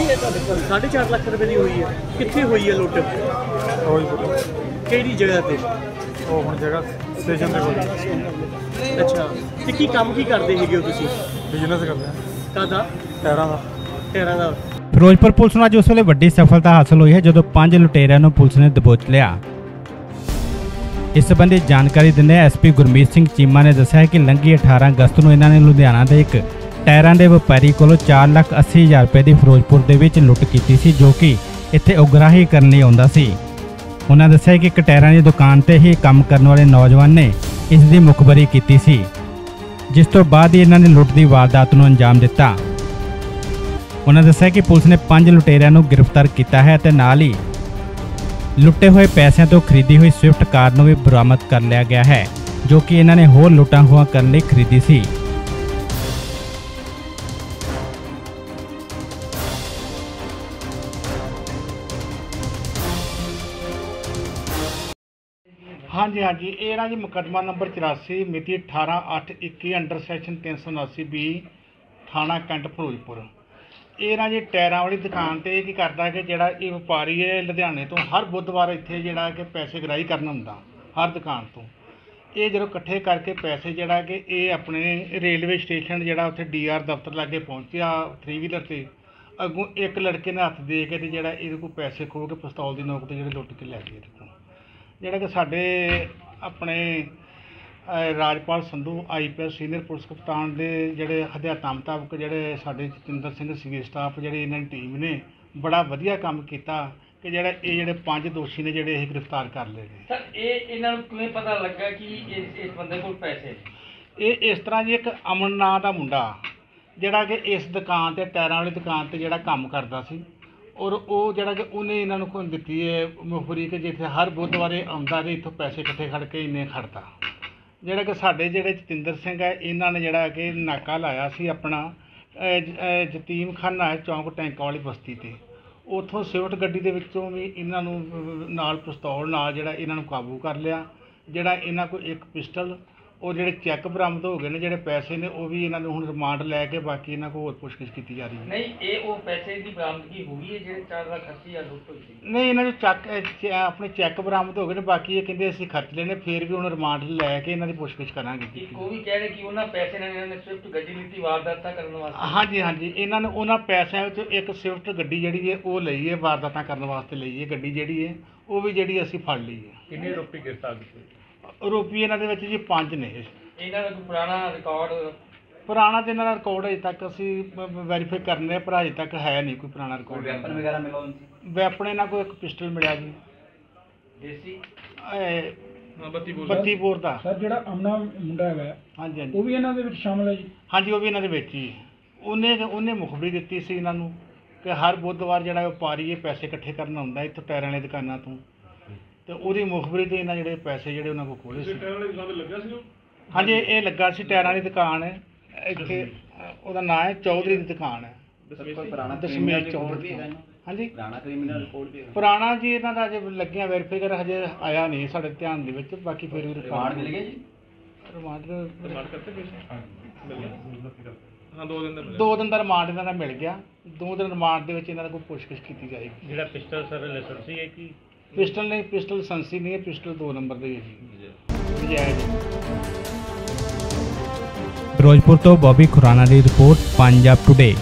ਕਿੱਥੇ ਹੈ ਤੁਹਾਡੇ ਕੋਲ? 4.5 ਲੱਖ ਰੁਪਏ ਦੀ ਹੋਈ ਹੈ। ਕਿੱਥੇ ਹੋਈ ਹੈ ਲੁੱਟ? ਫਿਰੋਜ਼ਪੁਰ ਕਿਹੜੀ ਜਗ੍ਹਾ ਤੇ? ਉਹ ਹੁਣ ਜਗ੍ਹਾ ਸਟੇਸ਼ਨ ਦੇ ਕੋਲ। ਅੱਛਾ। ਤੇ ਕੀ ਕੰਮ ਕੀ ਕਰਦੇ ਹੈਗੇ ਹੋ ਤੁਸੀਂ? ਬਿਜ਼ਨਸ ਕਰਦੇ ਆ। ਕਾਹਦਾ? ਟਾਇਰਾਂ ਦਾ। ਟੇਰਾ ਦਾ। ਫਿਰੋਜ਼ਪੁਰ ਪੁਲਿਸ ਨੂੰ ਅੱਜ ਉਸ ਵੇਲੇ ਵੱਡੀ ਸਫਲਤਾ ਹਾਸਲ ਹੋਈ ਹੈ ਜਦੋਂ ਪੰਜ ਲੁਟੇਰਿਆਂ ਨੂੰ ਪੁਲਿਸ ਨੇ ਦਬੋਚ ਲਿਆ। ਇਸ ਸੰਬੰਧੀ ਜਾਣਕਾਰੀ ਦਿੰਦੇ ਐਸਪੀ ਗੁਰਮੀਤ ਸਿੰਘ ਚੀਮਾ ਨੇ ਦੱਸਿਆ ਕਿ ਲੰਘੀ 18 ਅਗਸਤ ਨੂੰ ਇਹਨਾਂ ਨੇ ਲੁਧਿਆਣਾ ਦੇ ਇੱਕ ਟਾਇਰਾਂ ਦੇ ਵਪਾਰੀ ਕੋਲੋਂ 4,80,000 ਰੁਪਏ ਦੀ ਫਿਰੋਜ਼ਪੁਰ ਦੇ ਵਿੱਚ ਲੁੱਟ ਕੀਤੀ ਸੀ ਜੋ ਕਿ ਇੱਥੇ ਉਗਰਾਹੀ ਕਰਨ ਲਈ ਆਉਂਦਾ ਸੀ। ਉਹਨਾਂ ਦੱਸਿਆ ਕਿ ਇੱਕ ਟਾਇਰਾਂ ਦੀ ਦੁਕਾਨ ਤੇ ਹੀ ਕੰਮ ਕਰਨ ਵਾਲੇ ਨੌਜਵਾਨ ਨੇ ਇਸ ਦੀ ਮੁਖਬਰੀ ਕੀਤੀ ਸੀ ਜਿਸ ਤੋਂ ਬਾਅਦ ਹੀ ਇਹਨਾਂ ਨੇ ਲੁੱਟ ਦੀ ਵਾਰਦਾਤ ਨੂੰ ਅੰਜਾਮ ਦਿੱਤਾ। ਉਹਨਾਂ ਦੱਸਿਆ ਕਿ ਪੁਲਿਸ ਨੇ ਪੰਜ ਲੁਟੇਰਿਆਂ ਨੂੰ ਗ੍ਰਿਫਤਾਰ ਕੀਤਾ ਹੈ ਅਤੇ ਨਾਲ ਹੀ ਲੁੱਟੇ ਹੋਏ ਪੈਸਿਆਂ ਤੋਂ ਖਰੀਦੀ ਹੋਈ ਸਵਿਫਟ ਕਾਰ ਨੂੰ ਵੀ ਬਰਾਮਦ ਕਰ ਲਿਆ ਗਿਆ ਹੈ ਜੋ ਕਿ ਇਹਨਾਂ ਨੇ ਹੋਰ ਲੁੱਟਾਂ ਖੋਹਾਂ ਕਰਨ ਲਈ ਖਰੀਦੀ ਸੀ। ਹਾਂਜੀ ਹਾਂਜੀ। ਇਹ ਨਾ ਜੀ ਮੁਕੱਦਮਾ ਨੰਬਰ 84 ਮਿਤੀ 18821 ਅੰਡਰ ਸੈਕਸ਼ਨ 379 ਬੀ, ਥਾਣਾ ਕੈਂਟ ਫਿਰੋਜ਼ਪੁਰ। ਇਹ ਨਾ ਜੀ ਟਾਇਰਾਂ ਵਾਲੀ ਦੁਕਾਨ ਤੇ ਇਹ ਕੀ ਕਰਦਾ ਕਿ ਜਿਹੜਾ ਇਹ ਵਪਾਰੀ ਹੈ ਲੁਧਿਆਣੇ ਤੋਂ ਹਰ ਬੁੱਧਵਾਰ ਇੱਥੇ ਜਿਹੜਾ ਕਿ ਪੈਸੇ ਗਰਾਈ ਕਰਨ ਹੁੰਦਾ ਹਰ ਦੁਕਾਨ ਤੋਂ। ਇਹ ਜਦੋਂ ਇਕੱਠੇ ਕਰਕੇ ਪੈਸੇ ਜਿਹੜਾ ਕਿ ਇਹ ਆਪਣੇ ਰੇਲਵੇ ਸਟੇਸ਼ਨ ਜਿਹੜਾ ਉੱਥੇ ਡੀਆਰ ਦਫ਼ਤਰ ਲਾਗੇ ਪਹੁੰਚਿਆ 3 ਵੀਲਰ ਤੇ, ਅੱਗੋਂ ਇੱਕ ਲੜਕੇ ਨੇ ਹੱਥ ਦੇ ਕੇ ਤੇ ਜਿਹੜਾ ਇਹਦੇ ਕੋਲ ਪੈਸੇ ਖੋਹ ਕੇ ਪਿਸਤੌਲ ਦੀ ਨੋਕ ਤੇ ਜਿਹੜੇ ਲੁੱਟ ਕੇ ਲੈ ਗਏ ਇਹਦੇ ਕੋਲ। ਜਿਹੜਾ ਕਿ ਸਾਡੇ ਆਪਣੇ Rajpal Sandhu IPS senior police ਕਪਤਾਨ ਦੇ ਜਿਹੜੇ ਹਦਾਇਤਾਂ ਮੁਤਾਬਕ ਜਿਹੜੇ ਸਾਡੇ ਜਤਿੰਦਰ ਸਿੰਘ ਸੀਗੇ ਸਟਾਫ ਜਿਹੜੇ ਇਹਨਾਂ ਦੀ ਟੀਮ ਨੇ ਬੜਾ ਵਧੀਆ ਕੰਮ ਕੀਤਾ ਕਿ ਜਿਹੜਾ ਇਹ ਜਿਹੜੇ ਪੰਜ ਦੋਸ਼ੀ ਨੇ ਜਿਹੜੇ ਇਹ ਗ੍ਰਿਫਤਾਰ ਕਰ ਲਏ ਨੇ। ਸਰ ਇਹ ਇਹਨਾਂ ਨੂੰ ਕਿਵੇਂ ਪਤਾ ਲੱਗਾ ਕਿ ਇਸ ਇਸ ਬੰਦੇ ਕੋਲ ਪੈਸੇ? ਇਹ ਇਸ ਤਰ੍ਹਾਂ ਜੀ ਇੱਕ ਅਮਨ ਨਾਂ ਦਾ ਮੁੰਡਾ ਜਿਹੜਾ ਕਿ ਇਸ ਦੁਕਾਨ ਤੇ ਟਾਇਰਾਂ ਵਾਲੀ ਦੁਕਾਨ ਤੇ ਜਿਹੜਾ ਕੰਮ ਕਰਦਾ ਸੀ। ਔਰ ਉਹ ਜਿਹੜਾ ਕਿ ਉਹਨੇ ਇਹਨਾਂ ਨੂੰ ਕੋਈ ਦਿੱਤੀ ਹੈ ਮੁਖਬਰੀ ਕਿ ਜਿੱਥੇ ਹਰ ਬੁੱਧਵਾਰੇ ਆਉਂਦਾ ਤੇ ਇੱਥੋਂ ਪੈਸੇ ਇਕੱਠੇ ਖੜ ਕੇ ਇਹਨੇ ਖੜਦਾ ਜਿਹੜਾ ਕਿ ਸਾਡੇ ਜਿਹੜੇ ਜਤਿੰਦਰ ਸਿੰਘ ਹੈ ਇਹਨਾਂ ਨੇ ਜਿਹੜਾ ਕਿ ਨਾਕਾ ਲਾਇਆ ਸੀ ਆਪਣਾ ਅਹ, ਜ- ਹੈ ਚੌਂਕ ਟੈਂਕਾਂ ਵਾਲੀ ਬਸਤੀ ਤੇ। ਉਥੋਂ ਸਿਵਟ ਗੱਡੀ ਦੇ ਵਿੱਚੋਂ ਵੀ ਇਹਨਾਂ ਨੂੰ ਨਾਲ ਪਿਸਤੌਲ ਨਾਲ ਜਿਹੜਾ ਇਹਨਾਂ ਨੂੰ ਕਾਬੂ ਕਰ ਲਿਆ ਜਿਹੜਾ ਇਹਨਾਂ ਕੋਲ ਇੱਕ ਪਿਸਟਲ ਉਹ ਜਿਹੜੇ ਚੈੱਕ ਬਰਾਮਦ ਹੋ ਗਏ ਨੇ ਜਿਹੜੇ ਪੈਸੇ ਨੇ ਉਹ ਵੀ ਇਹਨਾਂ ਨੂੰ ਹੁਣ ਰਿਮਾਂਡ ਲੈ ਕੇ ਬਾਕੀ ਇਹਨਾਂ ਕੋਲ ਹੋਰ ਪੁੱਛਗਿੱਛ ਕੀਤੀ ਜਾ ਰਹੀ ਹੈ। ਨਹੀਂ ਇਹ ਉਹ ਪੈਸੇ ਦੀ ਬਰਾਮਦਗੀ ਹੋ ਗਈ ਹੈ ਜਿਹੜੇ 4 ਲੱਖ 80 ਹਜ਼ਾਰ ਲੁੱਟ ਹੋਈ ਸੀ। ਨਹੀਂ ਇਹਨਾਂ ਦੇ ਚੱਕ ਚ- ਆਪਣੇ ਚੈੱਕ ਬਰਾਮਦ ਹੋ ਗਏ ਨੇ ਬਾਕੀ ਇਹ ਕਹਿੰਦੇ ਅਸੀਂ ਖਰਚ ਲੈਣੇ ਫੇਰ ਵੀ ਹੁਣ ਰਿਮਾਂਡ ਲੈ ਕੇ ਇਹਨਾਂ ਦੀ ਪੁੱਛਗਿੱਛ ਕਰਾਂਗੇ ਇੱਕ ਉਹ ਵੀ ਕਹਿ ਰਹੇ ਕਿ ਉਹਨਾਂ ਪੈਸੇ ਨਾਲ ਇਹਨਾਂ ਨੇ ਸਵਿਫਟ ਗੱਡੀ ਲਿੱਤੀ ਵਾਰਦਾਤਾਂ ਕਰਨ ਵਾਸਤੇ। ਹਾਂਜੀ ਹਾਂਜੀ ਇਹਨਾਂ ਨੇ ਉਹਨਾਂ ਪੈਸਿਆਂ ਵਿੱਚ ਇੱਕ ਸਵਿਫਟ ਗੱਡੀ ਜਿਹੜੀ ਹੈ ਉਹ ਲਈ ਹੈ ਵਾਰਦਾਤਾਂ ਕਰਨ ਵਾਸਤੇ ਲਈ ਹੈ ਗੱਡੀ ਜਿਹੜੀ ਹੈ ਉਹ ਵੀ ਜਿਹੜੀ ਅਸੀਂ ਫੜ ਲਈ ਹੈ। ਕਿੰਨੇ ਰੁਪਏ ਗ੍ਰਿਫਤਾਰ ਕੀਤੇ ਆਰੋਪੀ ਇਹਨਾਂ ਦੇ ਵਿੱਚ ਜੀ ਪੰਜ ਨੇ ਇਹਨਾਂ ਦਾ ਕੋਈ ਪੁਰਾਣਾ ਰਿਕਾਰਡ ਪੁਰਾਣਾ ਤੇ ਇਹਨਾਂ ਦਾ ਰਿਕਾਰਡ ਅਜੇ ਤੱਕ ਅਸੀਂ ਵੈਰੀਫਾਈ ਕਰਨੇ ਪਰ ਅਜੇ ਤੱਕ ਹੈ ਨਹੀਂ ਕੋਈ ਪੁਰਾਣਾ ਰਿਕਾਰਡ ਵੈਪਨ ਵਗੈਰਾ ਮਿਲਾ ਵੈਪਨ ਇਹਨਾਂ ਕੋਲ ਇੱਕ ਪਿਸਟਲ ਮਿਲਿਆ ਜੀ। ਦੇਸੀ? ਇਹ ਬੱਤੀ ਬੋਲ 32 ਬੋਰ ਦਾ। ਸਰ ਜਿਹੜਾ ਅਮਨਾ ਮੁੰਡਾ ਹੈਗਾ ਹੈ, ਹਾਂਜੀ ਹਾਂਜੀ। ਉਹ ਵੀ ਇਹਨਾਂ ਦੇ ਵਿੱਚ ਸ਼ਾਮਲ ਹੈ ਜੀ? ਹਾਂਜੀ ਉਹ ਵੀ ਇਹਨਾਂ ਦੇ ਵਿੱਚ ਹੀ। ਉਹਨੇ ਉਹਨੇ ਮੁਖਬਰੀ ਦਿੱਤੀ ਸੀ ਇਹਨਾਂ ਨੂੰ ਕਿ ਹਰ ਬੁੱਧਵਾਰ ਜਿਹੜਾ ਵਪਾਰੀ ਇਹ ਪੈਸੇ ਇਕੱਠੇ ਕਰਨ ਆਉਂਦਾ ਇੱਥੋਂ ਟਾਇਰਾਂ ਵਾਲੀਆਂ ਦੁਕਾਨਾਂ ਤੋਂ। ਤੇ ਉਹਦੀ ਮੁਖਬਰੀ ਤੇ ਇਹਨਾਂ ਜਿਹੜੇ ਪੈਸੇ ਜਿਹੜੇ ਉਹਨਾਂ ਕੋਲ ਖੋਲੇ ਸੀ। ਟਾਇਰਾਂ ਵਾਲੀ ਦੁਕਾਨ ਤੇ ਲੱਗਾ ਸੀ ਉਹ? ਹਾਂਜੀ ਇਹ ਲੱਗਾ ਸੀ ਟਾਇਰਾਂ ਵਾਲੀ ਦੁਕਾਨ। ਹੈ ਇੱਥੇ ਅ, ਉਹਦਾ ਨਾਮ ਹੈ ਚੌਧਰੀ ਦੀ ਦੁਕਾਨ ਹੈ। ਦਸ਼ਮੇਸ਼ ਚੌਧਰੀ ਹਾਂਜੀ। ਪੁਰਾਣਾ ਕ੍ਰਿਮੀਨਲ ਰਿਪੋਰਟ ਵੀ ਪੁਰਾਣਾ ਜੀ ਇਹਨਾਂ ਦਾ ਅਜੇ ਲੱਗਿਆ ਵੈਰੀਫਾਈ ਕਰ ਹਜੇ ਆਇਆ ਨਹੀਂ ਸਾਡੇ ਧਿਆਨ ਦੇ ਵਿੱਚ ਬਾਕੀ ਫਿਰ ਵੀ ਰਿਕਾਰਡ ਮਿਲ ਗਿਆ ਜੀ? ਰਿਮਾਂਡ ਰਿਮਾਂਡ ਕਰਤੇ ਪੈਸੇ ਹਾਂ ਦੋ ਦਿਨ ਦਾ ਮਿਲਿਆ। ਦੋ ਦਿਨ ਦਾ ਰਿਮਾਂਡ ਇਹਨਾਂ ਦਾ ਮਿਲ ਗਿਆ। ਦੋ ਦਿਨ ਰਿਮਾਂਡ ਦੇ ਵਿੱਚ ਇਹਨਾਂ ਦਾ ਕੋਈ ਪੁੱਛਗਿੱਛ ਕੀਤੀ ਜਾਏਗੀ। ਜਿਹੜਾ ਪਿਸਟਲ ਸਰ ਲਾਇਸੈਂਸੀ ਹੈ ਕਿ ਪਿਸਟਲ ਨਹੀਂ, ਪਿਸਟਲ ਸੰਸੀ ਨਹੀਂ ਹੈ ਪਿਸਟਲ ਦੋ ਨੰਬਰ ਦੇ ਹੈ ਜੀ। ਫਿਰੋਜ਼ਪੁਰ ਤੋਂ ਬੌਬੀ ਖੁਰਾਨਾ ਦੀ ਰਿਪੋਰਟ, ਪੰਜਾਬ ਟੁਡੇ